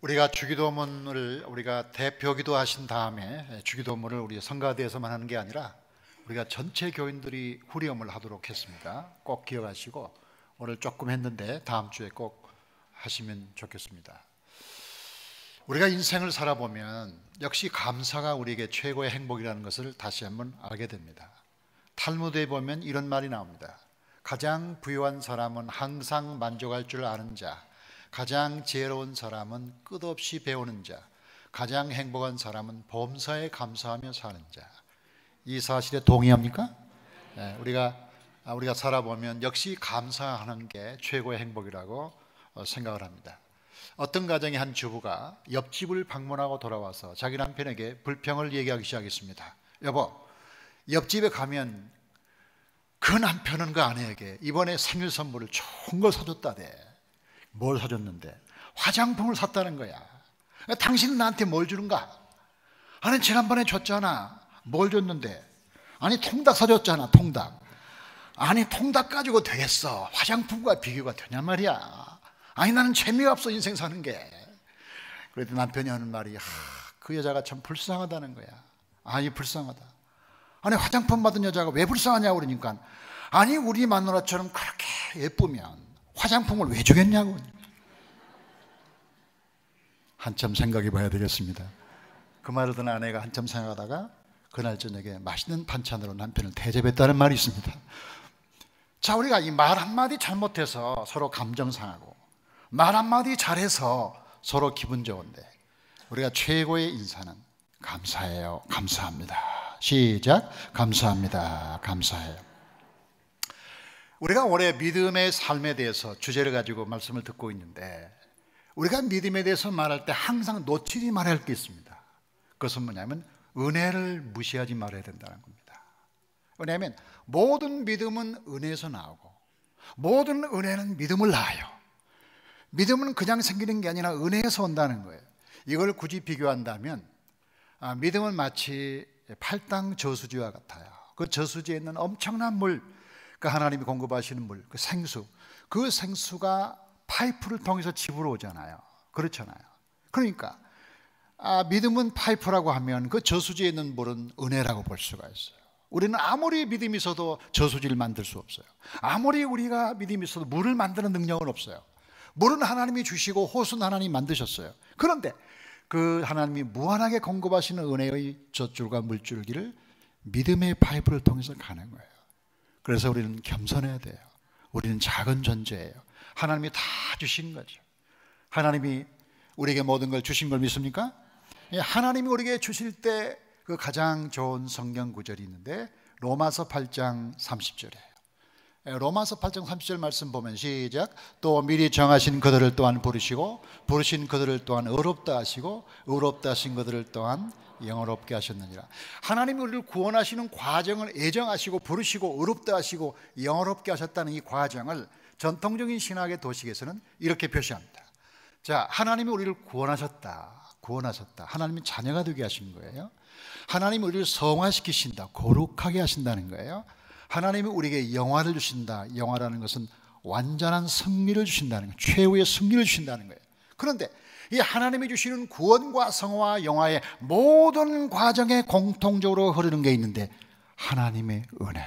우리가 주기도문을 우리가 대표 기도 하신 다음에 주기도문을 우리 성가대에서만 하는 게 아니라 우리가 전체 교인들이 후렴을 하도록 했습니다. 꼭 기억하시고 오늘 조금 했는데 다음 주에 꼭 하시면 좋겠습니다. 우리가 인생을 살아보면 역시 감사가 우리에게 최고의 행복이라는 것을 다시 한번 알게 됩니다. 탈무드에 보면 이런 말이 나옵니다. 가장 부유한 사람은 항상 만족할 줄 아는 자, 가장 지혜로운 사람은 끝없이 배우는 자, 가장 행복한 사람은 범사에 감사하며 사는 자. 이 사실에 동의합니까? 네, 우리가 아, 우리가 살아보면 역시 감사하는 게 최고의 행복이라고 어, 생각을 합니다. 어떤 가정의 한 주부가 옆집을 방문하고 돌아와서 자기 남편에게 불평을 얘기하기 시작했습니다. 여보, 옆집에 가면 그 남편은 그 아내에게 이번에 생일 선물을 좋은 걸 사줬다대. 뭘 사줬는데? 화장품을 샀다는 거야. 당신은 나한테 뭘 주는가? 아니, 지난번에 줬잖아. 뭘 줬는데? 아니, 통닭 사줬잖아, 통닭. 아니, 통닭 가지고 되겠어. 화장품과 비교가 되냐 말이야. 아니, 나는 재미가 없어, 인생 사는 게. 그래도 남편이 하는 말이, 하, 그 여자가 참 불쌍하다는 거야. 아니, 불쌍하다. 아니, 화장품 받은 여자가 왜 불쌍하냐고 그러니까, 아니, 우리 마누라처럼 그렇게 예쁘면 화장품을 왜 주겠냐고. 한참 생각해 봐야 되겠습니다. 그 말을 듣는 아내가 한참 생각하다가 그날 저녁에 맛있는 반찬으로 남편을 대접했다는 말이 있습니다. 자, 우리가 이 말 한마디 잘못해서 서로 감정 상하고 말 한마디 잘해서 서로 기분 좋은데 우리가 최고의 인사는 감사해요. 감사합니다. 시작. 감사합니다. 감사해요. 우리가 올해 믿음의 삶에 대해서 주제를 가지고 말씀을 듣고 있는데 우리가 믿음에 대해서 말할 때 항상 놓치지 말아야 할 게 있습니다. 그것은 뭐냐면 은혜를 무시하지 말아야 된다는 겁니다. 왜냐하면 모든 믿음은 은혜에서 나오고 모든 은혜는 믿음을 낳아요. 믿음은 그냥 생기는 게 아니라 은혜에서 온다는 거예요. 이걸 굳이 비교한다면 아, 믿음은 마치 팔당 저수지와 같아요. 그 저수지에 있는 엄청난 물, 그 하나님이 공급하시는 물, 그 생수, 그 생수가 파이프를 통해서 집으로 오잖아요. 그렇잖아요. 그러니까 아, 믿음은 파이프라고 하면 그 저수지에 있는 물은 은혜라고 볼 수가 있어요. 우리는 아무리 믿음이 있어도 저수지를 만들 수 없어요. 아무리 우리가 믿음이 있어도 물을 만드는 능력은 없어요. 물은 하나님이 주시고 호수는 하나님이 만드셨어요. 그런데 그 하나님이 무한하게 공급하시는 은혜의 젖줄과 물줄기를 믿음의 파이프를 통해서 가는 거예요. 그래서 우리는 겸손해야 돼요. 우리는 작은 존재예요. 하나님이 다 주신 거죠. 하나님이 우리에게 모든 걸 주신 걸 믿습니까? 예, 하나님이 우리에게 주실 때 그 가장 좋은 성경 구절이 있는데 로마서 8장 30절에 예, 로마서 8장 30절 말씀 보면 시작 또 미리 정하신 그들을 또한 부르시고 부르신 그들을 또한 의롭다 하시고 의롭다 하신 그들을 또한 영어롭게 하셨느니라. 하나님이 우리를 구원하시는 과정을 애정하시고 부르시고 의롭다 하시고 영어롭게 하셨다는 이 과정을 전통적인 신학의 도식에서는 이렇게 표시합니다. 자, 하나님이 우리를 구원하셨다. 구원하셨다. 하나님이 자녀가 되게 하신 거예요. 하나님이 우리를 성화시키신다. 거룩하게 하신다는 거예요. 하나님이 우리에게 영화를 주신다. 영화라는 것은 완전한 승리를 주신다는 거예요. 최후의 승리를 주신다는 거예요. 그런데 이 하나님이 주시는 구원과 성화와 영화의 모든 과정에 공통적으로 흐르는 게 있는데 하나님의 은혜.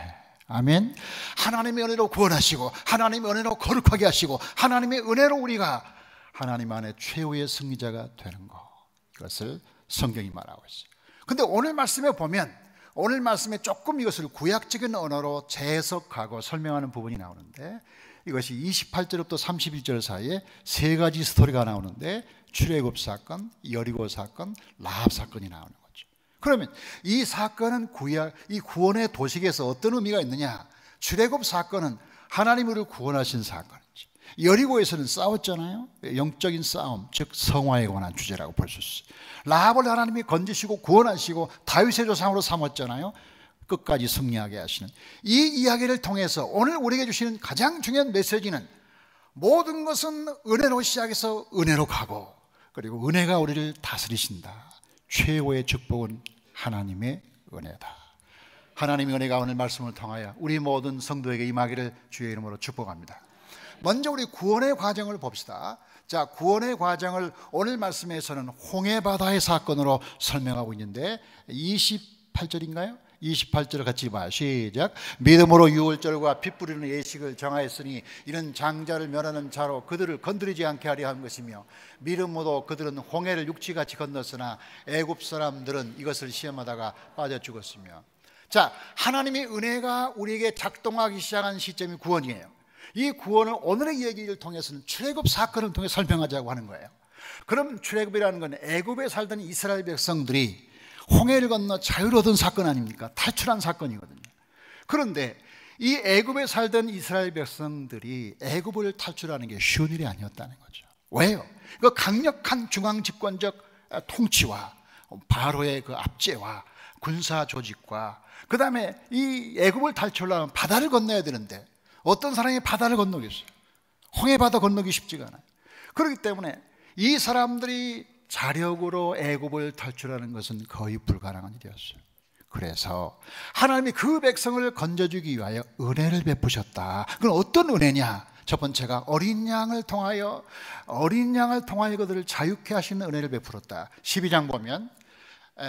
아멘. 하나님의 은혜로 구원하시고 하나님의 은혜로 거룩하게 하시고 하나님의 은혜로 우리가 하나님 안에 최후의 승리자가 되는 것. 그것을 성경이 말하고 있어요. 근데 오늘 말씀에 보면 오늘 말씀에 조금 이것을 구약적인 언어로 재해석하고 설명하는 부분이 나오는데 이것이 28절부터 31절 사이에 세 가지 스토리가 나오는데 출애굽 사건, 여리고 사건, 라합 사건이 나오는 거죠. 그러면 이 사건은 구약 이 구원의 도식에서 어떤 의미가 있느냐? 출애굽 사건은 하나님 우리를 구원하신 사건이지. 여리고에서는 싸웠잖아요. 영적인 싸움, 즉 성화에 관한 주제라고 볼 수 있어요. 라합을 하나님이 건지시고 구원하시고 다윗의 조상으로 삼았잖아요. 끝까지 승리하게 하시는 이 이야기를 통해서 오늘 우리에게 주시는 가장 중요한 메시지는 모든 것은 은혜로 시작해서 은혜로 가고 그리고 은혜가 우리를 다스리신다. 최고의 축복은 하나님의 은혜다. 하나님의 은혜가 오늘 말씀을 통하여 우리 모든 성도에게 임하기를 주의 이름으로 축복합니다. 먼저 우리 구원의 과정을 봅시다. 자, 구원의 과정을 오늘 말씀에서는 홍해바다의 사건으로 설명하고 있는데 28절인가요? 28절을 같이 봐. 시작. 믿음으로 유월절과 피 뿌리는 예식을 정하였으니 이는 장자를 멸하는 자로 그들을 건드리지 않게 하려 한 것이며 믿음으로 그들은 홍해를 육지같이 건넜으나 애굽 사람들은 이것을 시험하다가 빠져 죽었으며 자, 하나님의 은혜가 우리에게 작동하기 시작한 시점이 구원이에요. 이 구원을 오늘의 얘기를 통해서는 출애굽 사건을 통해 설명하자고 하는 거예요. 그럼 출애굽이라는 건 애굽에 살던 이스라엘 백성들이 홍해를 건너 자유를 얻은 사건 아닙니까? 탈출한 사건이거든요. 그런데 이 애굽에 살던 이스라엘 백성들이 애굽을 탈출하는 게 쉬운 일이 아니었다는 거죠. 왜요? 그 강력한 중앙 집권적 통치와 바로의 그 압제와 군사 조직과 그 다음에 이 애굽을 탈출하면 바다를 건너야 되는데 어떤 사람이 바다를 건너겠어요? 홍해 바다 건너기 쉽지가 않아요. 그렇기 때문에 이 사람들이 자력으로 애굽을 탈출하는 것은 거의 불가능한 일이었어요. 그래서 하나님이 그 백성을 건져주기 위하여 은혜를 베푸셨다. 그건 어떤 은혜냐? 첫 번째가 어린 양을 통하여 어린 양을 통하여 그들을 자유케 하시는 은혜를 베풀었다. 12장 보면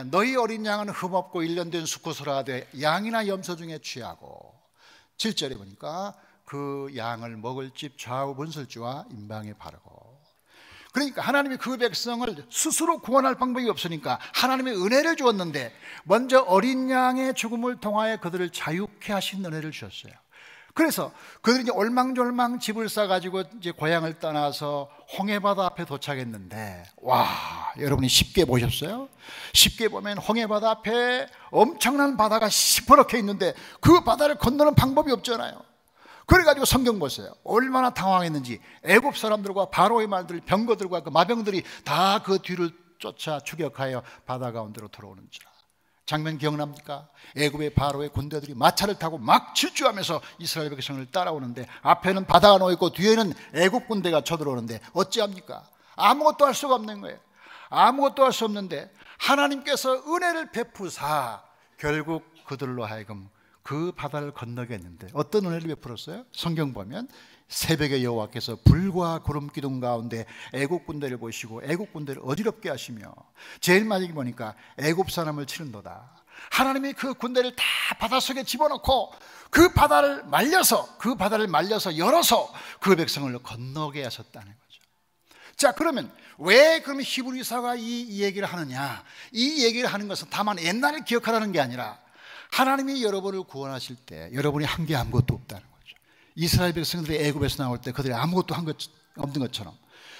너희 어린 양은 흠없고 1년 된 수컷으로 하되 양이나 염소 중에 취하고 7절에 보니까 그 양을 먹을 집 좌우 문설주와 임방에 바르고 그러니까 하나님이 그 백성을 스스로 구원할 방법이 없으니까 하나님의 은혜를 주었는데 먼저 어린 양의 죽음을 통하여 그들을 자유케 하신 은혜를 주셨어요. 그래서 그들이 이제 올망졸망 집을 싸가지고 이제 고향을 떠나서 홍해바다 앞에 도착했는데, 와, 여러분이 쉽게 보셨어요? 쉽게 보면 홍해바다 앞에 엄청난 바다가 시퍼렇게 있는데 그 바다를 건너는 방법이 없잖아요. 그래가지고 성경 보세요. 얼마나 당황했는지 애굽 사람들과 바로의 말들, 병거들과 그 마병들이 다 그 뒤를 쫓아 추격하여 바다 가운데로 들어오는지라. 장면 기억납니까? 애굽의 바로의 군대들이 마차를 타고 막 질주하면서 이스라엘 백성을 따라오는데 앞에는 바다가 놓여 있고 뒤에는 애굽 군대가 쳐들어오는데 어찌합니까? 아무것도 할 수가 없는 거예요. 아무것도 할 수 없는데 하나님께서 은혜를 베푸사 결국 그들로 하여금 그 바다를 건너게 했는데 어떤 은혜를 베풀었어요? 성경 보면 새벽에 여호와께서 불과 구름 기둥 가운데 애국 군대를 보시고 애국 군대를 어지럽게 하시며 제일 마지막에 보니까 애국 사람을 치는도다. 하나님이 그 군대를 다 바닷속에 집어넣고 그 바다를 말려서 그 바다를 말려서 열어서 그 백성을 건너게 하셨다는 거죠. 자, 그러면 왜 그러면 히브리서가 이, 이 얘기를 하느냐? 이 얘기를 하는 것은 다만 옛날을 기억하라는 게 아니라 하나님이 여러분을 구원하실 때 여러분이 한 게 아무것도 없다는. 이스라엘 백성들이 애굽에서 나올 때 그들이 아무것도 한 것 없는 것처럼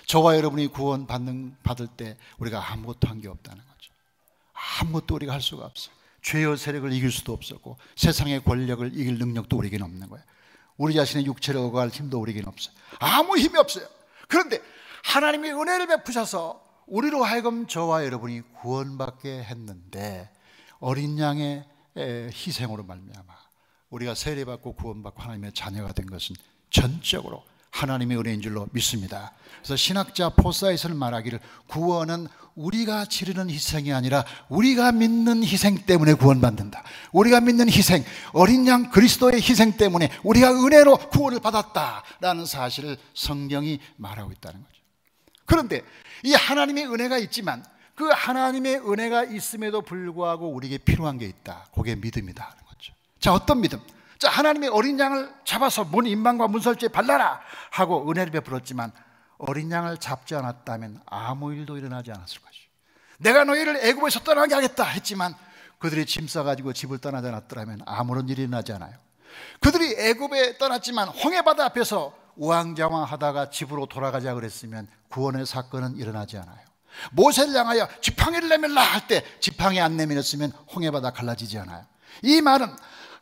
저와 여러분이 구원 받는 받을 때 우리가 아무것도 한 게 없다는 거죠. 아무것도 우리가 할 수가 없어요. 죄의 세력을 이길 수도 없었고 세상의 권력을 이길 능력도 우리에게는 없는 거예요. 우리 자신의 육체를 억할 힘도 우리에게는 없어요. 아무 힘이 없어요. 그런데 하나님이 은혜를 베푸셔서 우리로 하여금 저와 여러분이 구원받게 했는데 어린 양의 희생으로 말미암아 우리가 세례받고 구원받고 하나님의 자녀가 된 것은 전적으로 하나님의 은혜인 줄로 믿습니다. 그래서 신학자 포사이스는 말하기를 구원은 우리가 치르는 희생이 아니라 우리가 믿는 희생 때문에 구원받는다. 우리가 믿는 희생, 어린 양 그리스도의 희생 때문에 우리가 은혜로 구원을 받았다라는 사실을 성경이 말하고 있다는 거죠. 그런데 이 하나님의 은혜가 있지만 그 하나님의 은혜가 있음에도 불구하고 우리에게 필요한 게 있다. 그게 믿음이다. 자, 어떤 믿음? 자, 하나님의 어린 양을 잡아서 문 임방과 문설주에 발라라 하고 은혜를 베풀었지만 어린 양을 잡지 않았다면 아무 일도 일어나지 않았을 것이요. 내가 너희를 애굽에서 떠나게 하겠다 했지만 그들이 짐 싸가지고 집을 떠나지 않았더라면 아무런 일이 일어나지 않아요. 그들이 애굽에 떠났지만 홍해바다 앞에서 우왕좌왕하다가 집으로 돌아가자 그랬으면 구원의 사건은 일어나지 않아요. 모세를 향하여 지팡이를 내밀라 할 때 지팡이 안 내밀었으면 홍해바다 갈라지지 않아요. 이 말은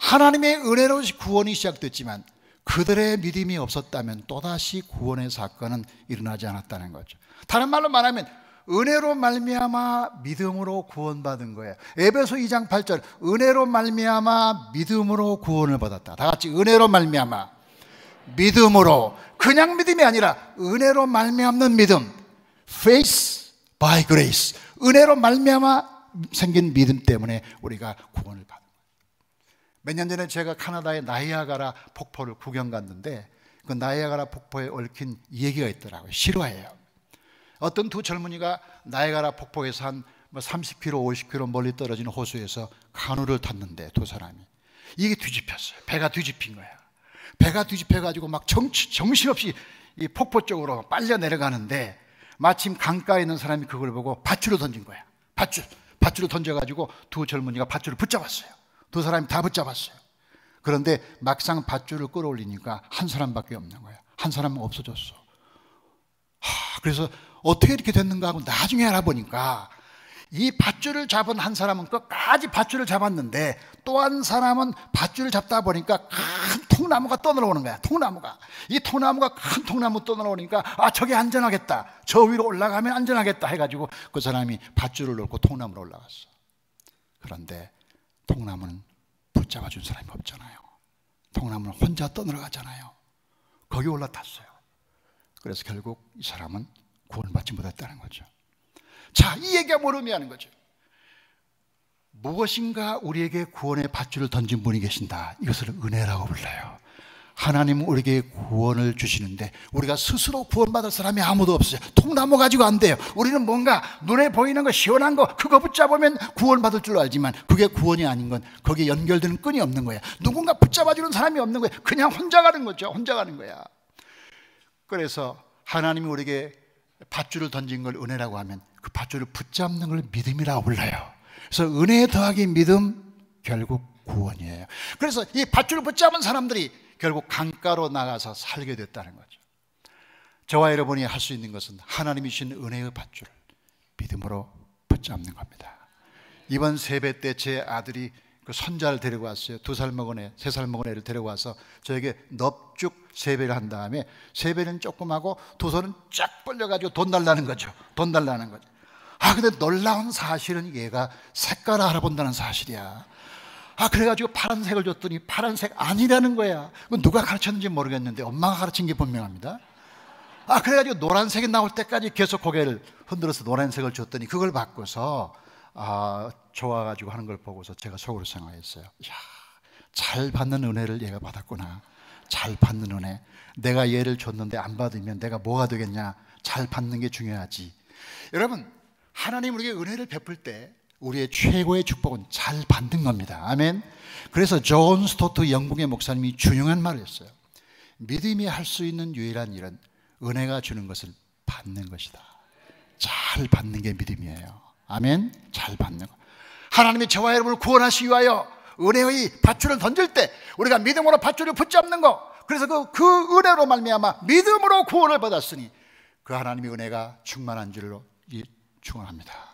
하나님의 은혜로 구원이 시작됐지만 그들의 믿음이 없었다면 또다시 구원의 사건은 일어나지 않았다는 거죠. 다른 말로 말하면 은혜로 말미암아 믿음으로 구원받은 거예요. 에베소 2장 8절 은혜로 말미암아 믿음으로 구원을 받았다. 다 같이 은혜로 말미암아 믿음으로 그냥 믿음이 아니라 은혜로 말미암는 믿음. faith by grace. 은혜로 말미암아 생긴 믿음 때문에 우리가 구원을 거예요. 몇 년 전에 제가 카나다의 나이아가라 폭포를 구경 갔는데 그 나이아가라 폭포에 얽힌 얘기가 있더라고요. 실화예요. 어떤 두 젊은이가 나이가라 폭포에서 한 30km, 뭐 50km 멀리 떨어진 호수에서 카누를 탔는데 두 사람이 이게 뒤집혔어요. 배가 뒤집힌 거야. 배가 뒤집혀가지고 막 정치, 정신없이 이 폭포 쪽으로 빨려 내려가는데 마침 강가에 있는 사람이 그걸 보고 밧줄을 던진 거야. 밧줄. 밧줄을 던져가지고 두 젊은이가 밧줄을 붙잡았어요. 두 사람이 다 붙잡았어요. 그런데 막상 밧줄을 끌어올리니까 한 사람밖에 없는 거야. 한 사람은 없어졌어. 하, 그래서 어떻게 이렇게 됐는가 하고 나중에 알아보니까 이 밧줄을 잡은 한 사람은 끝까지 밧줄을 잡았는데 또 한 사람은 밧줄을 잡다 보니까 큰 통나무가 떠내려오는 거야. 통나무가. 이 통나무가 큰 통나무 떠내려오니까 아, 저게 안전하겠다. 저 위로 올라가면 안전하겠다 해가지고 그 사람이 밧줄을 놓고 통나무로 올라갔어. 그런데 통나무는 붙잡아 준 사람이 없잖아요. 통나무는 혼자 떠내려가잖아요. 거기 올라탔어요. 그래서 결국 이 사람은 구원받지 못했다는 거죠. 자, 이 얘기가 뭘 의미하는 거죠? 무엇인가 우리에게 구원의 밧줄을 던진 분이 계신다. 이것을 은혜라고 불러요. 하나님은 우리에게 구원을 주시는데 우리가 스스로 구원받을 사람이 아무도 없어요. 통나무 가지고 안 돼요. 우리는 뭔가 눈에 보이는 거 시원한 거 그거 붙잡으면 구원받을 줄 알지만 그게 구원이 아닌 건 거기에 연결되는 끈이 없는 거야. 누군가 붙잡아 주는 사람이 없는 거야. 그냥 혼자 가는 거죠. 혼자 가는 거야. 그래서 하나님이 우리에게 밧줄을 던진 걸 은혜라고 하면 그 밧줄을 붙잡는 걸 믿음이라고 불러요. 그래서 은혜 더하기 믿음 결국 구원이에요. 그래서 이 밧줄을 붙잡은 사람들이 결국 강가로 나가서 살게 됐다는 거죠. 저와 여러분이 할 수 있는 것은 하나님이 주신 은혜의 밧줄을 믿음으로 붙잡는 겁니다. 이번 세배 때 제 아들이 그 손자를 데리고 왔어요. 두 살 먹은 애, 세 살 먹은 애를 데리고 와서 저에게 넙죽 세배를 한 다음에 세배는 조금 하고 두 손은 쫙 벌려가지고 돈 달라는 거죠. 돈 달라는 거죠. 아, 근데 놀라운 사실은 얘가 색깔을 알아본다는 사실이야. 아, 그래가지고 파란색을 줬더니 파란색 아니라는 거야. 누가 가르쳤는지 모르겠는데 엄마가 가르친 게 분명합니다. 아, 그래가지고 노란색이 나올 때까지 계속 고개를 흔들어서 노란색을 줬더니 그걸 바꿔서 아, 좋아가지고 하는 걸 보고서 제가 속으로 생각했어요. 야, 잘 받는 은혜를 얘가 받았구나. 잘 받는 은혜. 내가 얘를 줬는데 안 받으면 내가 뭐가 되겠냐. 잘 받는 게 중요하지. 여러분, 하나님 우리에게 은혜를 베풀 때 우리의 최고의 축복은 잘 받는 겁니다. 아멘. 그래서 존 스토트 영국의 목사님이 중요한 말을 했어요. 믿음이 할 수 있는 유일한 일은 은혜가 주는 것을 받는 것이다. 잘 받는 게 믿음이에요. 아멘. 잘 받는 것. 하나님이 저와 여러분을 구원하시기 위하여 은혜의 밧줄을 던질 때 우리가 믿음으로 밧줄을 붙잡는 것. 그래서 그, 그 은혜로 말미암아 믿음으로 구원을 받았으니 그 하나님의 은혜가 충만한 줄로 충원합니다.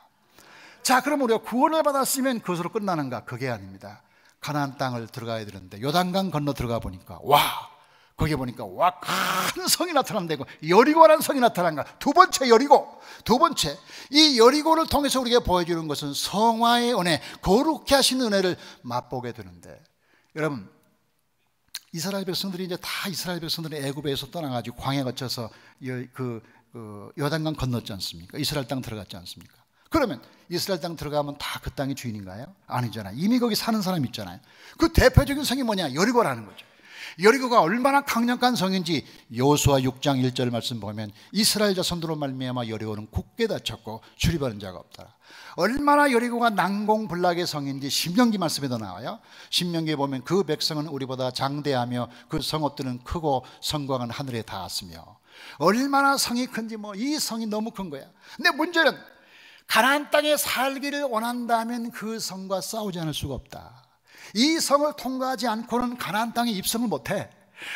자, 그럼 우리가 구원을 받았으면 그것으로 끝나는가? 그게 아닙니다. 가나안 땅을 들어가야 되는데 요단강 건너 들어가 보니까 와 거기 보니까 와 큰 성이 나타난다고 여리고라는 성이 나타난가 두 번째 여리고 두 번째 이 여리고를 통해서 우리가 보여주는 것은 성화의 은혜 거룩케 하신 은혜를 맛보게 되는데 여러분 이스라엘 백성들이 이제 다 이스라엘 백성들이 애굽에서 떠나가지고 광야 거쳐서 그, 그 여단강 건넜지 않습니까? 이스라엘 땅 들어갔지 않습니까? 그러면 이스라엘 땅 들어가면 다 그 땅의 주인인가요? 아니잖아요. 이미 거기 사는 사람 있잖아요. 그 대표적인 성이 뭐냐? 여리고라는 거죠. 여리고가 얼마나 강력한 성인지 여호수아 6장 1절 말씀 보면 이스라엘 자손들로 말미암아 여리고는 굳게 닫혔고 출입하는 자가 없다. 얼마나 여리고가 난공불락의 성인지 신명기 말씀에도 나와요. 신명기에 보면 그 백성은 우리보다 장대하며 그 성읍들은 크고 성광은 하늘에 닿았으며 얼마나 성이 큰지 뭐 이 성이 너무 큰 거야. 근데 문제는 가나안 땅에 살기를 원한다면 그 성과 싸우지 않을 수가 없다. 이 성을 통과하지 않고는 가나안 땅에 입성을 못해.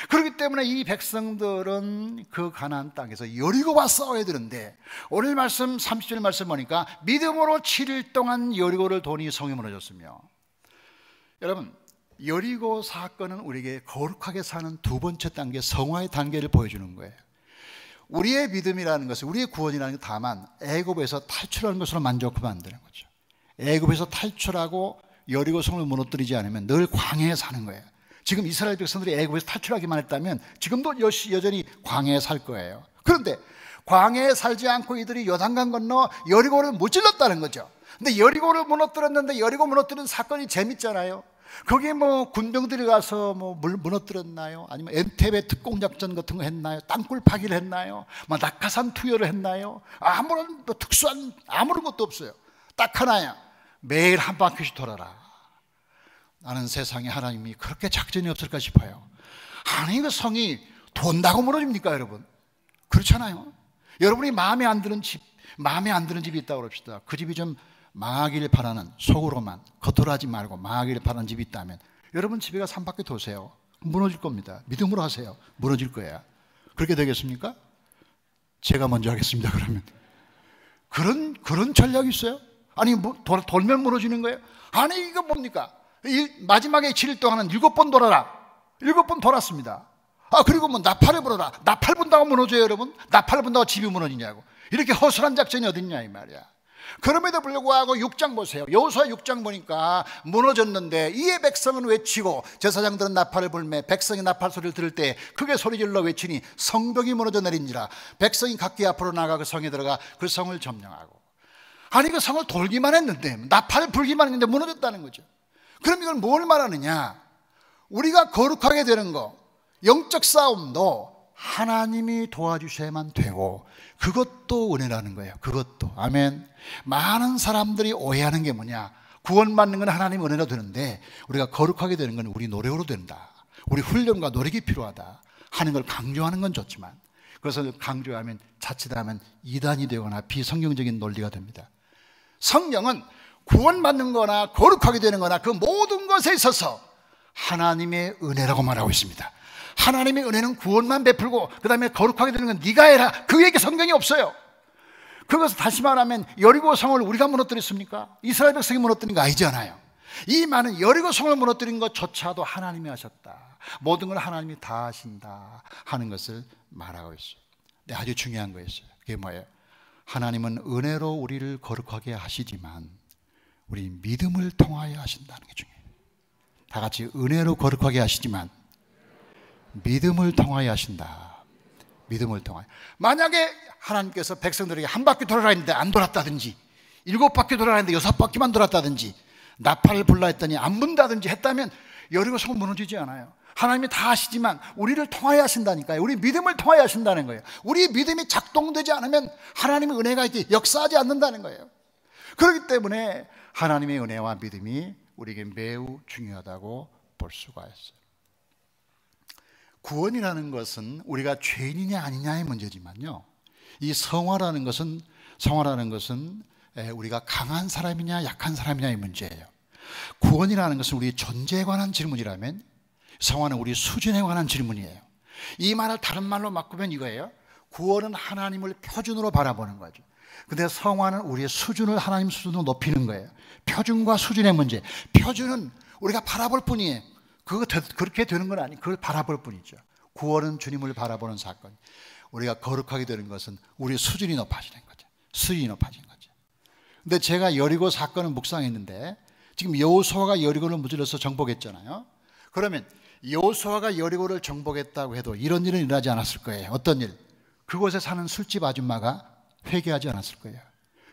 그렇기 때문에 이 백성들은 그 가나안 땅에서 여리고와 싸워야 되는데 오늘 말씀 30절 말씀 보니까 믿음으로 7일 동안 여리고를 돈이 성에 무너졌으며 여러분 여리고 사건은 우리에게 거룩하게 사는 두 번째 단계 성화의 단계를 보여주는 거예요. 우리의 믿음이라는 것은 우리의 구원이라는 것 다만 애굽에서 탈출하는 것으로 만족하면 안 되는 거죠. 애굽에서 탈출하고 여리고 성을 무너뜨리지 않으면 늘 광야에 사는 거예요. 지금 이스라엘 백성들이 애굽에서 탈출하기만 했다면 지금도 여전히 광야에 살 거예요. 그런데 광야에 살지 않고 이들이 요단강 건너 여리고를 못 질렀다는 거죠. 근데 여리고를 무너뜨렸는데 여리고 무너뜨린 사건이 재밌잖아요. 거기에 뭐 군병들이 가서 뭐 무너뜨렸나요? 아니면 엔테베 특공작전 같은 거 했나요? 땅굴 파기를 했나요? 뭐 낙하산 투여를 했나요? 아무런 뭐 특수한 아무런 것도 없어요. 딱 하나야. 매일 한 바퀴씩 돌아라. 나는 세상에 하나님이 그렇게 작전이 없을까 싶어요. 하나님의 그 성이 돈다고 무너집니까, 여러분? 그렇잖아요. 여러분이 마음에 안 드는 집, 마음에 안 드는 집이 있다고 그럽시다. 그 집이 좀 망하기를 바라는 속으로만 겉으로 하지 말고 망하기를 바라는 집이 있다면 여러분 집에 가서 한 바퀴 도세요. 무너질 겁니다. 믿음으로 하세요. 무너질 거야. 그렇게 되겠습니까? 제가 먼저 하겠습니다. 그러면 그런 그런 전략이 있어요? 아니 뭐, 돌, 돌면 무너지는 거예요? 아니 이거 뭡니까? 이, 마지막에 7일 동안은 일곱 번 돌아라. 일곱 번 돌았습니다. 아 그리고 뭐 나팔을 불어라. 나팔 분다고 무너져요, 여러분? 나팔 분다고 집이 무너지냐고. 이렇게 허술한 작전이 어딨냐 이 말이야. 그럼에도 불구하고 6장 보세요. 여호수아 6장 보니까 무너졌는데 이에 백성은 외치고 제사장들은 나팔을 불매 백성이 나팔 소리를 들을 때 크게 소리질러 외치니 성벽이 무너져 내린지라 백성이 각기 앞으로 나가 그 성에 들어가 그 성을 점령하고 아니 그 성을 돌기만 했는데 나팔을 불기만 했는데 무너졌다는 거죠. 그럼 이걸 뭘 말하느냐? 우리가 거룩하게 되는 거 영적 싸움도 하나님이 도와주셔야만 되고 그것도 은혜라는 거예요. 그것도. 아멘. 많은 사람들이 오해하는 게 뭐냐? 구원받는 건 하나님 은혜로 되는데 우리가 거룩하게 되는 건 우리 노력으로 된다. 우리 훈련과 노력이 필요하다. 하는 걸 강조하는 건 좋지만 그것을 강조하면 자칫하면 이단이 되거나 비성경적인 논리가 됩니다. 성령은 구원받는 거나 거룩하게 되는 거나 그 모든 것에 있어서 하나님의 은혜라고 말하고 있습니다. 하나님의 은혜는 구원만 베풀고 그 다음에 거룩하게 되는 건 네가 해라. 그 얘기 성경이 없어요. 그것을 다시 말하면 여리고 성을 우리가 무너뜨렸습니까? 이스라엘 백성이 무너뜨린 거 아니잖아요? 이 많은 여리고 성을 무너뜨린 것조차도 하나님이 하셨다. 모든 걸 하나님이 다 하신다 하는 것을 말하고 있어요. 네, 아주 중요한 거였어요. 그게 뭐예요? 하나님은 은혜로 우리를 거룩하게 하시지만 우리 믿음을 통하여 하신다는 게 중요해요. 다 같이 은혜로 거룩하게 하시지만 믿음을 통하여 하신다. 믿음을 통하여. 만약에 하나님께서 백성들에게 한 바퀴 돌아라 했는데 안 돌았다든지, 일곱 바퀴 돌아라 했는데 여섯 바퀴만 돌았다든지, 나팔을 불라 했더니 안 분다든지 했다면 여리고 성 무너지지 않아요. 하나님이 다 하시지만 우리를 통하여 하신다니까요. 우리 믿음을 통하여 하신다는 거예요. 우리 믿음이 작동되지 않으면 하나님의 은혜가 이렇게 역사하지 않는다는 거예요. 그렇기 때문에 하나님의 은혜와 믿음이 우리에게 매우 중요하다고 볼 수가 있어요. 구원이라는 것은 우리가 죄인이냐 아니냐의 문제지만요. 이 성화라는 것은 성화라는 것은 우리가 강한 사람이냐 약한 사람이냐의 문제예요. 구원이라는 것은 우리 존재에 관한 질문이라면 성화는 우리 수준에 관한 질문이에요. 이 말을 다른 말로 바꾸면 이거예요. 구원은 하나님을 표준으로 바라보는 거죠. 근데 성화는 우리의 수준을 하나님 수준으로 높이는 거예요. 표준과 수준의 문제. 표준은 우리가 바라볼 뿐이에요. 그거 그렇게 되는 건 아니. 그걸 바라볼 뿐이죠. 구원은 주님을 바라보는 사건. 우리가 거룩하게 되는 것은 우리 수준이 높아지는 거죠. 수준이 높아진 거죠. 근데 제가 여리고 사건을 묵상했는데 지금 여호수아가 여리고를 무질러서 정복했잖아요. 그러면 여호수아가 여리고를 정복했다고 해도 이런 일은 일어나지 않았을 거예요. 어떤 일? 그곳에 사는 술집 아줌마가 회개하지 않았을 거예요.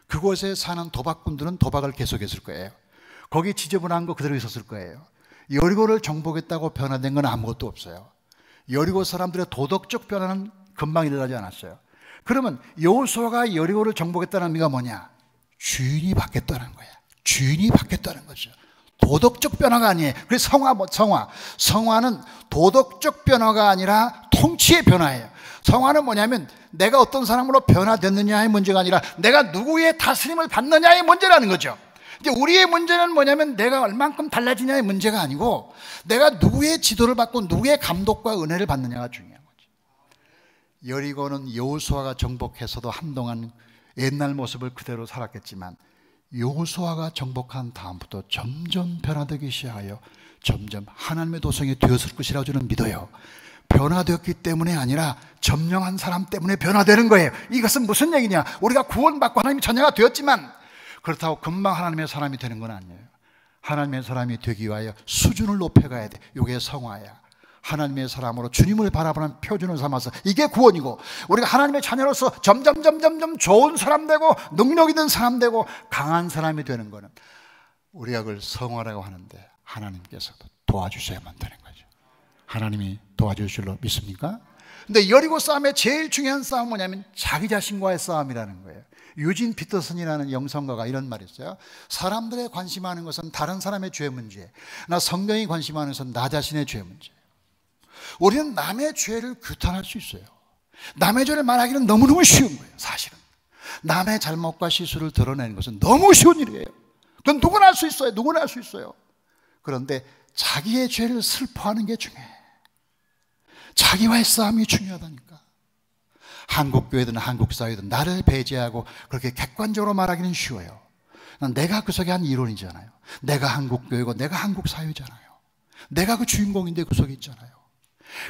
그곳에 사는 도박꾼들은 도박을 계속했을 거예요. 거기 지저분한 거 그대로 있었을 거예요. 여리고를 정복했다고 변화된 건 아무것도 없어요. 여리고 사람들의 도덕적 변화는 금방 일어나지 않았어요. 그러면 여호수아가 여리고를 정복했다는 의미가 뭐냐? 주인이 바뀌었다는 거야. 주인이 바뀌었다는 거죠. 도덕적 변화가 아니에요. 그래서 성화, 뭐, 성화. 성화는 도덕적 변화가 아니라 통치의 변화예요. 성화는 뭐냐면 내가 어떤 사람으로 변화됐느냐의 문제가 아니라 내가 누구의 다스림을 받느냐의 문제라는 거죠. 이제 우리의 문제는 뭐냐면 내가 얼만큼 달라지냐의 문제가 아니고 내가 누구의 지도를 받고 누구의 감독과 은혜를 받느냐가 중요한 거죠. 여리고는 여호수아가 정복해서도 한동안 옛날 모습을 그대로 살았겠지만 여호수아가 정복한 다음부터 점점 변화되기 시작하여 점점 하나님의 도성이 되었을 것이라고 저는 믿어요. 변화되었기 때문에 아니라 점령한 사람 때문에 변화되는 거예요. 이것은 무슨 얘기냐? 우리가 구원받고 하나님이 자녀가 되었지만 그렇다고 금방 하나님의 사람이 되는 건 아니에요. 하나님의 사람이 되기 위하여 수준을 높여가야 돼. 이게 성화야. 하나님의 사람으로 주님을 바라보는 표준을 삼아서 이게 구원이고 우리가 하나님의 자녀로서 점점 점점 점 좋은 사람 되고 능력 있는 사람 되고 강한 사람이 되는 거는 우리가 그걸 성화라고 하는데 하나님께서도 도와주셔야만 되는 거죠. 하나님이 도와줄 줄로 믿습니까? 근데 여리고 싸움의 제일 중요한 싸움은 뭐냐면 자기 자신과의 싸움이라는 거예요. 유진 피터슨이라는 영성가가 이런 말이 있어요. 사람들의 관심하는 것은 다른 사람의 죄 문제, 나 성경이 관심하는 것은 나 자신의 죄 문제. 우리는 남의 죄를 규탄할 수 있어요. 남의 죄를 말하기는 너무너무 쉬운 거예요, 사실은. 남의 잘못과 실수를 드러내는 것은 너무 쉬운 일이에요. 그건 누구나 할 수 있어요. 누구나 할 수 있어요. 그런데 자기의 죄를 슬퍼하는 게 중요해. 자기와의 싸움이 중요하다니까. 한국 교회든 한국 사회든 나를 배제하고 그렇게 객관적으로 말하기는 쉬워요. 내가 그 속에 한 이론이잖아요. 내가 한국 교회고 내가 한국 사회잖아요. 내가 그 주인공인데 그 속에 있잖아요.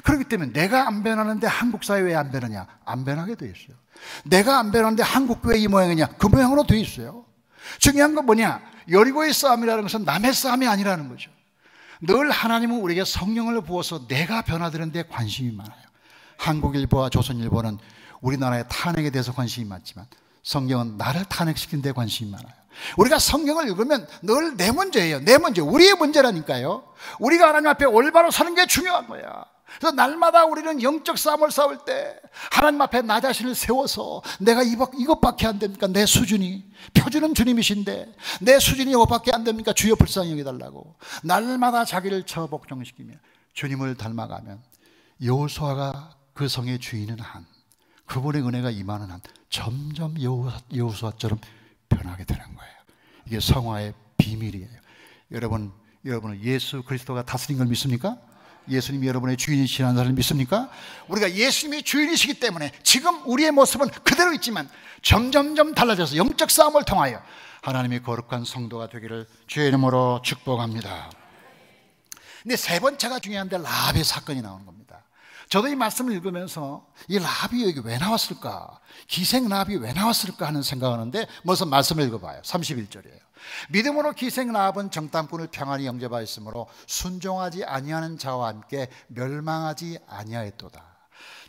그렇기 때문에 내가 안 변하는데 한국 사회 왜 안 변하냐? 안 변하게 돼 있어요. 내가 안 변하는데 한국 교회 이 모양이냐? 그 모양으로 돼 있어요. 중요한 건 뭐냐? 여리고의 싸움이라는 것은 남의 싸움이 아니라는 거죠. 늘 하나님은 우리에게 성령을 부어서 내가 변화되는 데 관심이 많아요. 한국일보와 조선일보는 우리나라의 탄핵에 대해서 관심이 많지만 성경은 나를 탄핵시킨 데 관심이 많아요. 우리가 성경을 읽으면 늘 내 문제예요. 내 문제. 우리의 문제라니까요. 우리가 하나님 앞에 올바로 서는 게 중요한 거야. 그래서 날마다 우리는 영적 싸움을 싸울 때 하나님 앞에 나 자신을 세워서 내가 이것밖에 안 됩니까? 내 수준이 표준은 주님이신데 내 수준이 이것밖에 안 됩니까? 주여 불쌍히 여기달라고 날마다 자기를 처복종시키며 주님을 닮아가면 여호수아가 그 성의 주인은 한 그분의 은혜가 임하는 한 점점 여호수아처럼 변하게 되는 거예요. 이게 성화의 비밀이에요. 여러분, 여러분은 예수 그리스도가 다스린 걸 믿습니까? 예수님이 여러분의 주인이시라는 사람을 믿습니까? 우리가 예수님이 주인이시기 때문에 지금 우리의 모습은 그대로 있지만 점점점 달라져서 영적 싸움을 통하여 하나님의 거룩한 성도가 되기를 주의 이름으로 축복합니다. 근데 세 번째가 중요한데 라합의 사건이 나오는 겁니다. 저도 이 말씀을 읽으면서 이 라합이 여기 왜 나왔을까? 기생 라합이 왜 나왔을까 하는 생각하는데 먼저 말씀을 읽어봐요. 31절이에요. 믿음으로 기생 라합은 정탐꾼을 평안히 영접하였으므로 순종하지 아니하는 자와 함께 멸망하지 아니하였도다.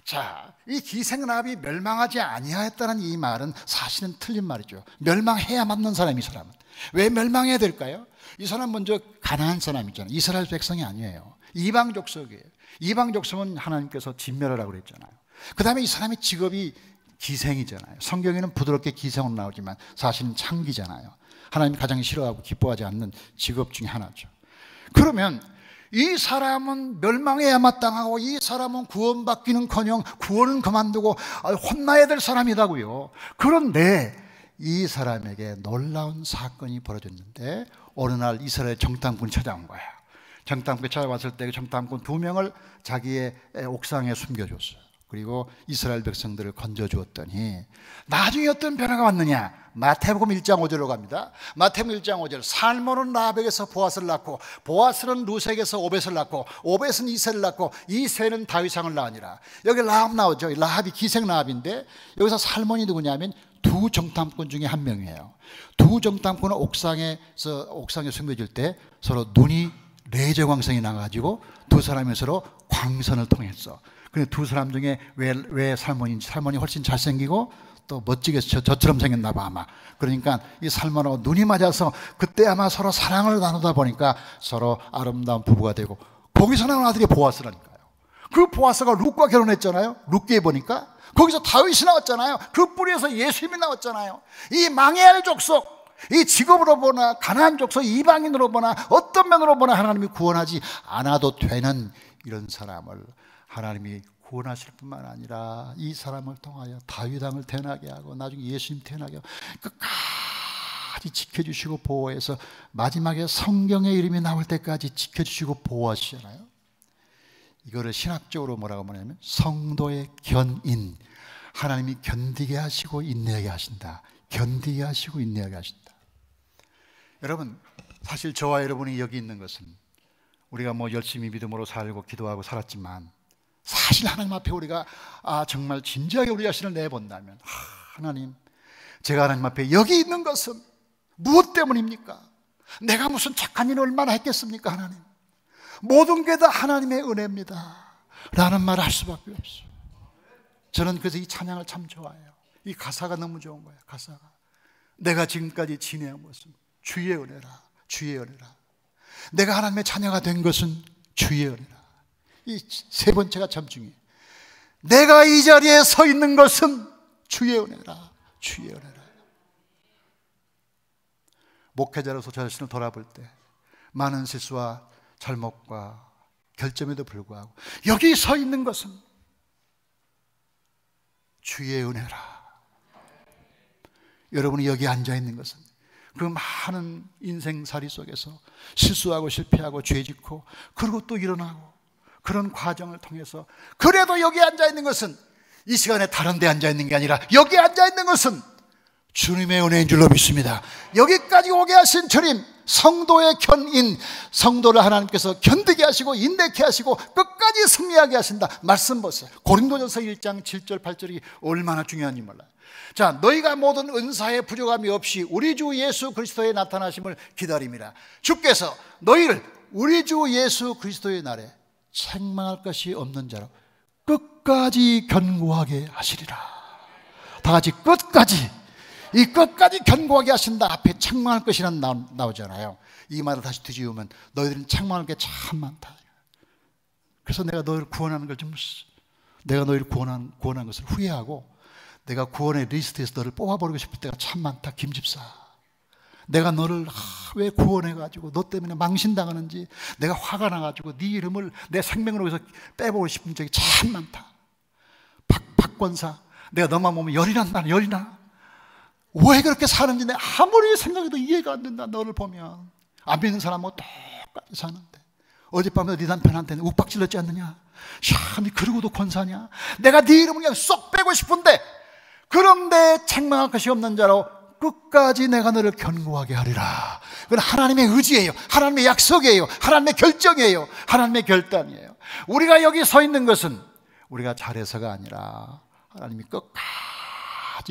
자, 이 기생 라합이 멸망하지 아니하였다는 이 말은 사실은 틀린 말이죠. 멸망해야 맞는 사람이 사람은. 왜 멸망해야 될까요? 이 사람 먼저 가난한 사람이잖아요. 이스라엘 백성이 아니에요. 이방 족속이에요. 이방 족속은 하나님께서 진멸하라고 그랬잖아요. 그 다음에 이 사람의 직업이 기생이잖아요. 성경에는 부드럽게 기생으로 나오지만 사실은 창기잖아요. 하나님이 가장 싫어하고 기뻐하지 않는 직업 중에 하나죠. 그러면 이 사람은 멸망에 마땅하고 이 사람은 구원받기는 커녕 구원은 그만두고 혼나야 될 사람이라고요. 그런데 이 사람에게 놀라운 사건이 벌어졌는데 어느 날 이스라엘 정탐꾼이 찾아온 거야. 정탐꾼이 찾아왔을 때 그 정탐꾼 두 명을 자기의 옥상에 숨겨줬어요. 그리고 이스라엘 백성들을 건져주었더니 나중에 어떤 변화가 왔느냐? 마태복음 1장 5절로 갑니다. 마태복음 1장 5절 살모는 라합에게서 보아스를 낳고 보아스는 루색에서 오벳을 낳고 오벳은 이세를 낳고 이세는 다윗상을 낳으니라. 여기 라합 나오죠. 라합이 기생 라합인데 여기서 살몬이 누구냐면 두 정탐꾼 중에 한 명이에요. 두 정탐꾼은 옥상에서 옥상에 숨겨질 때 서로 눈이 레이저 광선이 나가지고 두 사람이 서로 광선을 통했어. 근데 두 사람 중에 왜, 왜 살몬인지 살몬이 훨씬 잘생기고 또 멋지게 저, 저처럼 생겼나 봐 아마. 그러니까 이 살몬하고 눈이 맞아서 그때 아마 서로 사랑을 나누다 보니까 서로 아름다운 부부가 되고 거기서 나온 아들이 보아스라니까요. 그 보아스가 룩과 결혼했잖아요. 룩기에 보니까. 거기서 다윗이 나왔잖아요. 그 뿌리에서 예수님이 나왔잖아요. 이 망해야 족속 이 직업으로 보나 가난한 족속 이방인으로 보나 어떤 면으로 보나 하나님이 구원하지 않아도 되는 이런 사람을 하나님이 구원하실 뿐만 아니라 이 사람을 통하여 다윗왕을 태어나게 하고 나중에 예수님 태어나게 하고 끝까지 지켜주시고 보호해서 마지막에 성경의 이름이 나올 때까지 지켜주시고 보호하시잖아요. 이거를 신학적으로 뭐라고 말하냐면 성도의 견인. 하나님이 견디게 하시고 인내하게 하신다. 견디게 하시고 인내하게 하신다. 여러분, 사실 저와 여러분이 여기 있는 것은 우리가 뭐 열심히 믿음으로 살고 기도하고 살았지만 사실 하나님 앞에 우리가 아, 정말 진지하게 우리 자신을 내본다면 아, 하나님 제가 하나님 앞에 여기 있는 것은 무엇 때문입니까? 내가 무슨 착한 일을 얼마나 했겠습니까 하나님? 모든 게 다 하나님의 은혜입니다. 라는 말을 할 수밖에 없어요. 저는 그래서 이 찬양을 참 좋아해요. 이 가사가 너무 좋은 거예요 가사가. 내가 지금까지 지내온 것은 주의 은혜라 주의 은혜라 내가 하나님의 자녀가 된 것은 주의 은혜라. 이 세 번째가 참 중요해. 내가 이 자리에 서 있는 것은 주의 은혜라. 주의 은혜라. 목회자로서 저 자신을 돌아볼 때 많은 실수와 잘못과 결점에도 불구하고 여기 서 있는 것은 주의 은혜라. 여러분이 여기 앉아 있는 것은 그 많은 인생살이 속에서 실수하고 실패하고 죄 짓고 그리고 또 일어나고 그런 과정을 통해서 그래도 여기 앉아 있는 것은 이 시간에 다른 데 앉아 있는 게 아니라 여기 앉아 있는 것은 주님의 은혜인 줄로 믿습니다. 여기까지 오게 하신 주님, 성도의 견인, 성도를 하나님께서 견디게 하시고 인내케 하시고 끝까지 승리하게 하신다. 말씀 보세요. 고린도전서 1장 7절 8절이 얼마나 중요한지 몰라요. 자, 너희가 모든 은사의 부족함이 없이 우리 주 예수 그리스도의 나타나심을 기다립니다. 주께서 너희를 우리 주 예수 그리스도의 날에 책망할 것이 없는 자로 끝까지 견고하게 하시리라. 다 같이 끝까지 이 끝까지 견고하게 하신다 앞에 책망할 것이란 나오, 잖아요 이 말을 다시 뒤집으면 너희들은 책망할 게 참 많다. 그래서 내가 너희를 구원하는 걸 좀 내가 너희를 구원한, 구원한 것을 후회하고 내가 구원의 리스트에서 너를 뽑아버리고 싶을 때가 참 많다. 김 집사. 내가 너를 왜 구원해가지고 너 때문에 망신당하는지 내가 화가 나가지고 네 이름을 내 생명으로 해서 빼보고 싶은 적이 참 많다. 박, 박 권사. 내가 너만 보면 열이 난다. 열이 나. 왜 그렇게 사는지 내 아무리 생각해도 이해가 안 된다. 너를 보면. 안 믿는 사람은 똑같이 사는데. 어젯밤에 네 남편한테는 욱박질렀지 않느냐? 샤, 니 그러고도 권사냐? 내가 네 이름을 그냥 쏙 빼고 싶은데 그런데 책망할 것이 없는 자로 끝까지 내가 너를 견고하게 하리라. 그건 하나님의 의지예요. 하나님의 약속이에요. 하나님의 결정이에요. 하나님의 결단이에요. 우리가 여기 서 있는 것은 우리가 잘해서가 아니라 하나님이 끝까지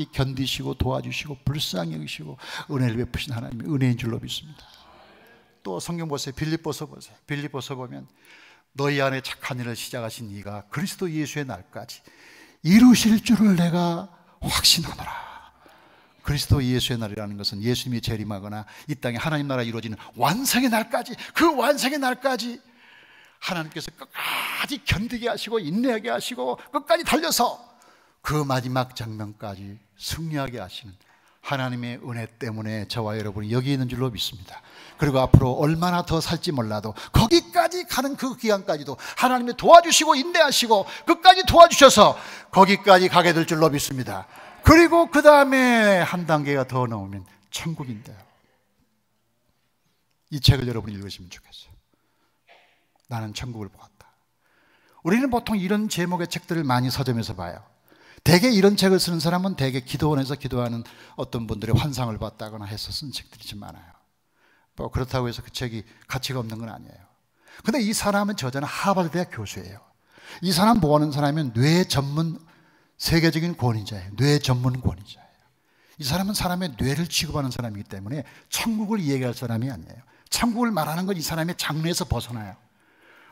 견디시고 도와주시고 불쌍히 여기시고 은혜를 베푸신 하나님의 은혜인 줄로 믿습니다. 또 성경 보세요. 빌립보서 보세요. 빌립보서 보면 너희 안에 착한 일을 시작하신 이가 그리스도 예수의 날까지 이루실 줄을 내가 확신하노라. 그리스도 예수의 날이라는 것은 예수님이 재림하거나 이 땅에 하나님 나라 이루어지는 완성의 날까지 그 완성의 날까지 하나님께서 끝까지 견디게 하시고 인내하게 하시고 끝까지 달려서 그 마지막 장면까지 승리하게 하시는 하나님의 은혜 때문에 저와 여러분이 여기 있는 줄로 믿습니다. 그리고 앞으로 얼마나 더 살지 몰라도 거기까지 가는 그 기간까지도 하나님이 도와주시고 인내하시고 끝까지 도와주셔서 거기까지 가게 될 줄로 믿습니다. 그리고 그 다음에 한 단계가 더 나오면 천국인데요. 이 책을 여러분이 읽으시면 좋겠어요. 나는 천국을 보았다. 우리는 보통 이런 제목의 책들을 많이 서점에서 봐요. 대개 이런 책을 쓰는 사람은 대개 기도원에서 기도하는 어떤 분들의 환상을 봤다거나 해서 쓴 책들이 좀 많아요. 뭐 그렇다고 해서 그 책이 가치가 없는 건 아니에요. 근데 이 사람은 저자는 하버드 대학 교수예요. 이 사람 뭐 하는 사람이면 뇌 전문 세계적인 권위자예요. 뇌 전문 권위자예요. 이 사람은 사람의 뇌를 취급하는 사람이기 때문에 천국을 얘기할 사람이 아니에요. 천국을 말하는 건 이 사람의 장르에서 벗어나요.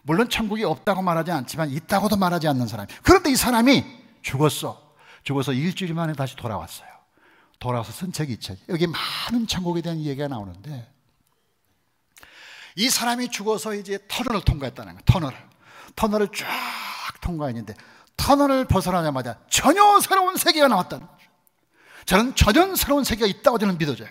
물론 천국이 없다고 말하지 않지만 있다고도 말하지 않는 사람. 그런데 이 사람이 죽었어. 죽어서 일주일 만에 다시 돌아왔어요. 돌아와서 쓴 책이 이 책. 여기 많은 천국에 대한 얘기가 나오는데 이 사람이 죽어서 이제 터널을 통과했다는 거예요. 터널을. 터널을 쫙 통과했는데 터널을 벗어나자마자 전혀 새로운 세계가 나왔다는 거죠. 저는 전혀 새로운 세계가 있다고 저는 믿어져요.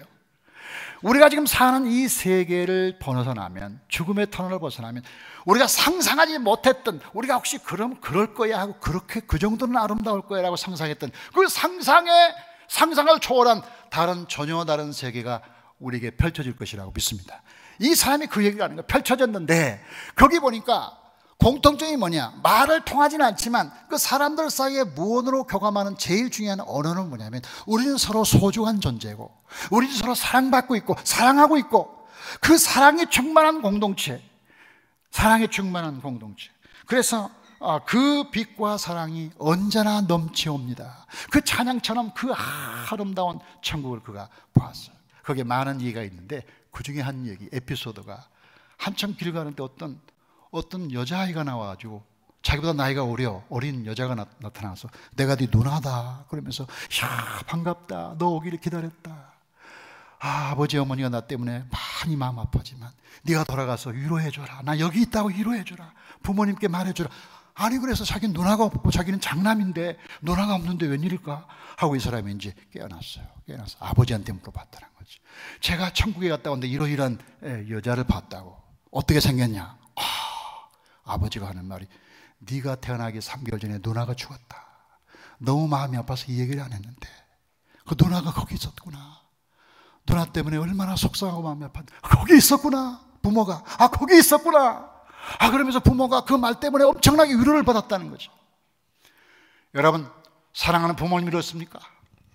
우리가 지금 사는 이 세계를 벗어나면 죽음의 터널을 벗어나면 우리가 상상하지 못했던 우리가 혹시 그럼 그럴 거야 하고 그렇게 그 정도는 아름다울 거야라고 상상했던 그 상상의 상상을 초월한 다른 전혀 다른 세계가 우리에게 펼쳐질 것이라고 믿습니다. 이 사람이 그 얘기가 하는 거 펼쳐졌는데 거기 보니까 공통점이 뭐냐? 말을 통하지는 않지만 그 사람들 사이에 무언으로 교감하는 제일 중요한 언어는 뭐냐면 우리는 서로 소중한 존재고 우리는 서로 사랑받고 있고 사랑하고 있고 그 사랑이 충만한 공동체 사랑이 충만한 공동체. 그래서 아, 그 빛과 사랑이 언제나 넘치옵니다. 그 찬양처럼 그 아름다운 천국을 그가 보았어요. 거기에 많은 얘기가 있는데 그 중에 한 얘기 에피소드가 한참 길 가는데 어떤 어떤 여자아이가 나와가지고 자기보다 나이가 어려 어린 여자가 나, 타나서 내가 네 누나다 그러면서 야 반갑다 너 오기를 기다렸다 아, 아버지 어머니가 나 때문에 많이 마음 아파지만 네가 돌아가서 위로해줘라. 나 여기 있다고 위로해줘라. 부모님께 말해줘라. 아니 그래서 자기는 누나가 없고 자기는 장남인데 누나가 없는데 웬일일까 하고 이 사람이 이제 깨어났어요. 깨어나서 아버지한테 물어봤다는 거지. 제가 천국에 갔다 온데 이러이러한 예, 여자를 봤다고. 어떻게 생겼냐? 아, 아버지가 하는 말이 네가 태어나기 3개월 전에 누나가 죽었다. 너무 마음이 아파서 이 얘기를 안 했는데 그 누나가 거기 있었구나. 누나 때문에 얼마나 속상하고 마음이 아팠 거기 있었구나. 부모가 아 거기 있었구나. 아 그러면서 부모가 그 말 때문에 엄청나게 위로를 받았다는 거죠. 여러분 사랑하는 부모님 이렇습니까?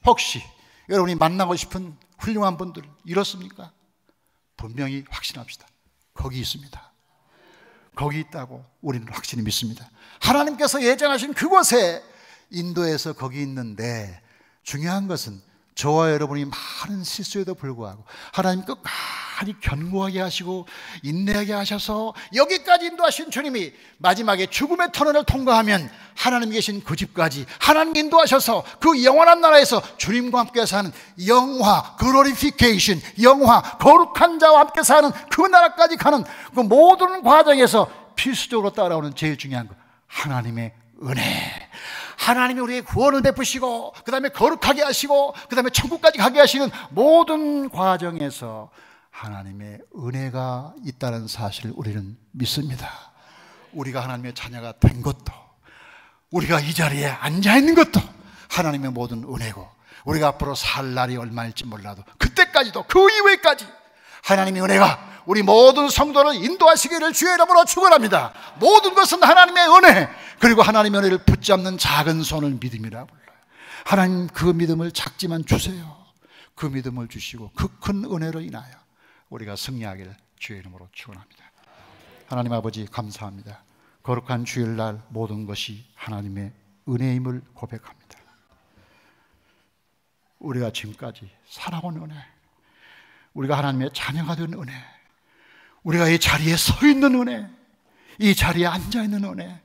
혹시 여러분이 만나고 싶은 훌륭한 분들 이렇습니까? 분명히 확신합시다. 거기 있습니다. 거기 있다고 우리는 확신히 믿습니다. 하나님께서 예정하신 그곳에 인도에서 거기 있는데 중요한 것은 저와 여러분이 많은 실수에도 불구하고 하나님 끝까지 견고하게 하시고 인내하게 하셔서 여기까지 인도하신 주님이 마지막에 죽음의 터널을 통과하면 하나님 계신 그 집까지 하나님 인도하셔서 그 영원한 나라에서 주님과 함께 사는 영화 글로리피케이션 영화 거룩한 자와 함께 사는 그 나라까지 가는 그 모든 과정에서 필수적으로 따라오는 제일 중요한 것 하나님의 은혜. 하나님이 우리의 구원을 베푸시고 그 다음에 거룩하게 하시고 그 다음에 천국까지 가게 하시는 모든 과정에서 하나님의 은혜가 있다는 사실을 우리는 믿습니다. 우리가 하나님의 자녀가 된 것도 우리가 이 자리에 앉아 있는 것도 하나님의 모든 은혜고 우리가 앞으로 살 날이 얼마일지 몰라도 그때까지도 그 이후에까지 하나님의 은혜가 우리 모든 성도를 인도하시기를 주의 이름으로 축원합니다. 모든 것은 하나님의 은혜 그리고 하나님의 은혜를 붙잡는 작은 손을 믿음이라 불러요. 하나님 그 믿음을 작지만 주세요. 그 믿음을 주시고 그 큰 은혜로 인하여 우리가 승리하기를 주의 이름으로 축원합니다. 하나님 아버지 감사합니다. 거룩한 주일날 모든 것이 하나님의 은혜임을 고백합니다. 우리가 지금까지 살아온 은혜, 우리가 하나님의 자녀가 된 은혜, 우리가 이 자리에 서 있는 은혜, 이 자리에 앉아 있는 은혜,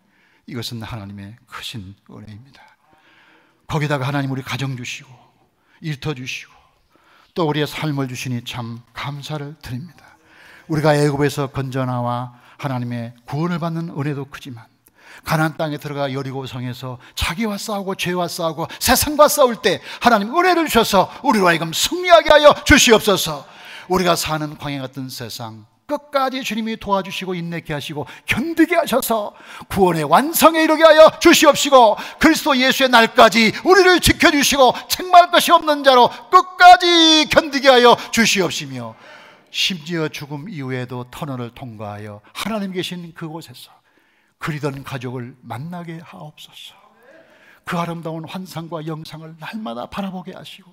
이것은 하나님의 크신 은혜입니다. 거기다가 하나님 우리 가정 주시고, 일터 주시고, 또 우리의 삶을 주시니 참 감사를 드립니다. 우리가 애굽에서 건져나와 하나님의 구원을 받는 은혜도 크지만 가나안 땅에 들어가 여리고 성에서 자기와 싸우고 죄와 싸우고 세상과 싸울 때 하나님 은혜를 주셔서 우리로 하여금 승리하게 하여 주시옵소서. 우리가 사는 광야 같은 세상 끝까지 주님이 도와주시고 인내케 하시고 견디게 하셔서 구원의 완성에 이르게 하여 주시옵시고 그리스도 예수의 날까지 우리를 지켜주시고 책망할 것이 없는 자로 끝까지 견디게 하여 주시옵시며 심지어 죽음 이후에도 터널을 통과하여 하나님 계신 그곳에서 그리던 가족을 만나게 하옵소서. 그 아름다운 환상과 영상을 날마다 바라보게 하시고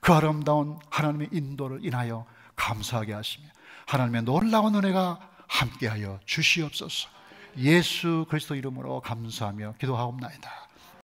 그 아름다운 하나님의 인도를 인하여 감사하게 하시며 하나님의 놀라운 은혜가 함께하여 주시옵소서. 예수 그리스도 이름으로 감사하며 기도하옵나이다.